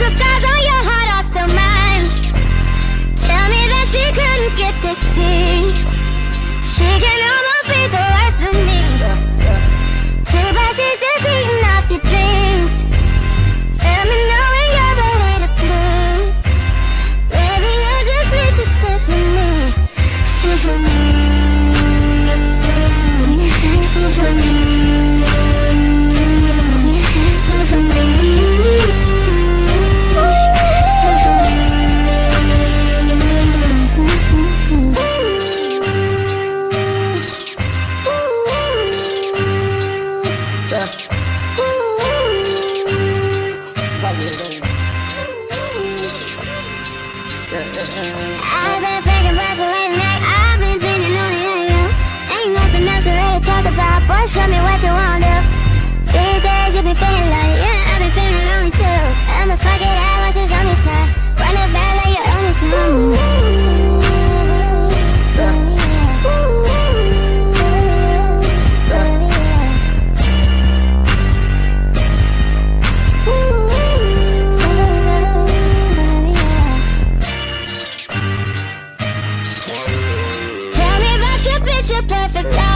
the scars on your heart are still mine Tell me that she couldn't get this deep I've been thinking about you late night. I've been thinking only of you. Ain't nothing else to really talk about. Boy, show me what you wanna do. These days you be feeling. perfect